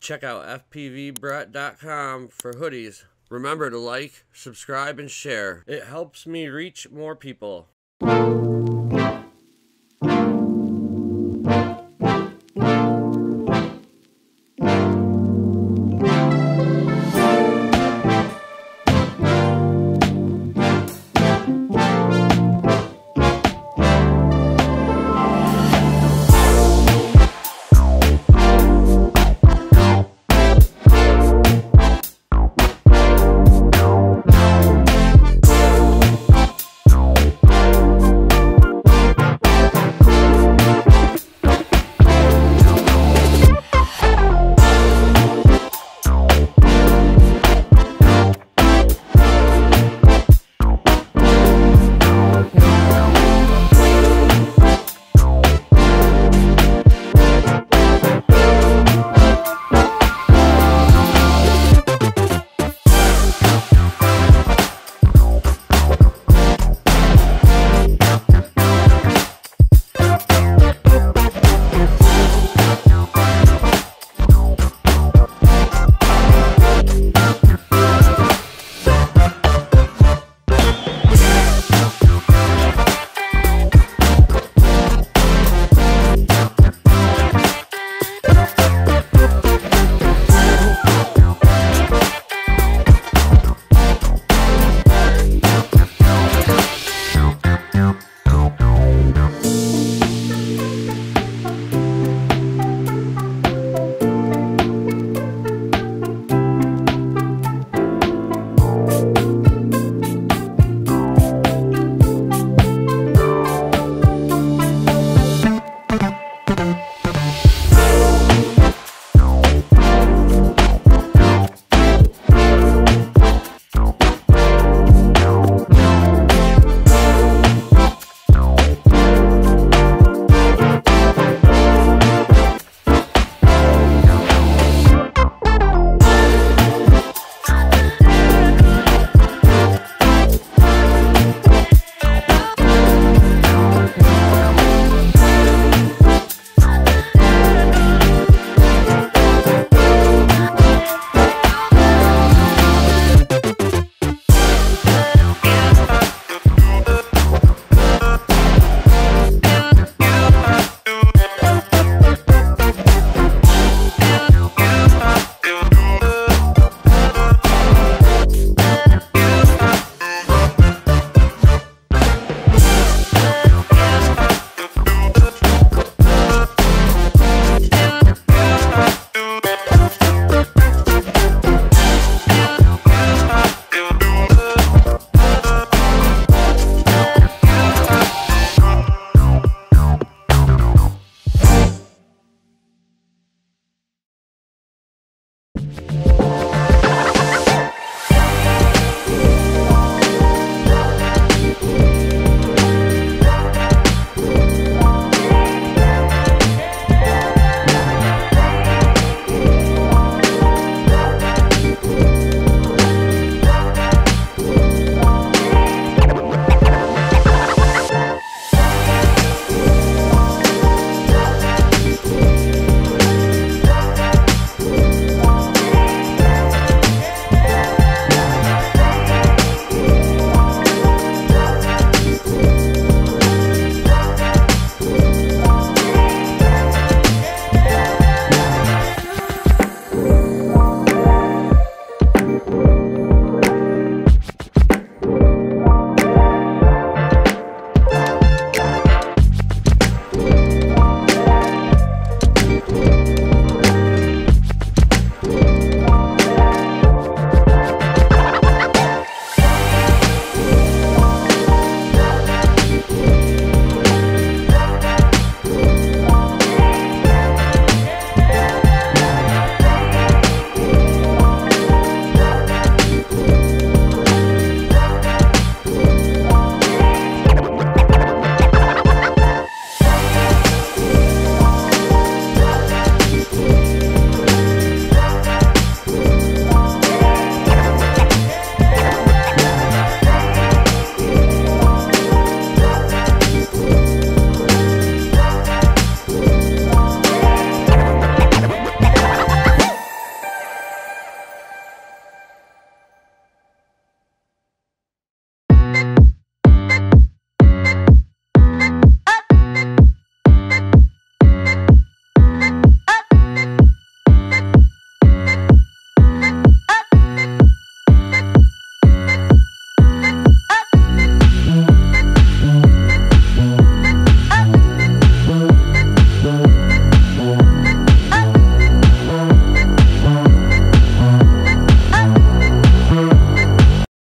Check out fpvbrett.com for hoodies. Remember to like, subscribe, and share. It helps me reach more people.